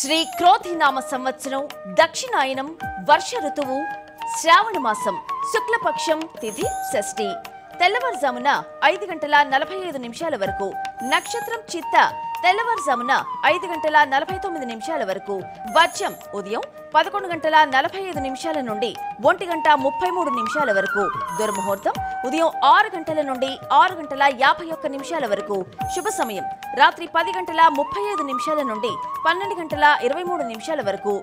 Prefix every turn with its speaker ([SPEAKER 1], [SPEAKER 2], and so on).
[SPEAKER 1] శ్రీ క్రోధినామ సంవత్సరం దక్షిణాయనం వర్ష ఋతువు శ్రావణ మాసం శుక్లపక్షం తిథి షష్ఠి. తెల్లవారుజామున ఐదు గంటల నలభై ఐదు నిమిషాల వరకు నక్షత్రం చిత్త తెల్లవారుజామున ఐదు గంటల నలభై తొమ్మిది నిమిషాల వరకు వర్జం ఉదయం పదకొండు గంటల నలభై ఐదు నిమిషాల నుండి ఒంటి గంట ముప్పై మూడు నిమిషాల వరకు దుర్ముహూర్తం ఉదయం ఆరు గంటల నుండి ఆరు గంటల యాభై ఒక్క నిమిషాల వరకు శుభ సమయం రాత్రి పది గంటల ముప్పై ఐదు నిమిషాల నుండి పన్నెండు గంటల ఇరవై మూడు నిమిషాల వరకు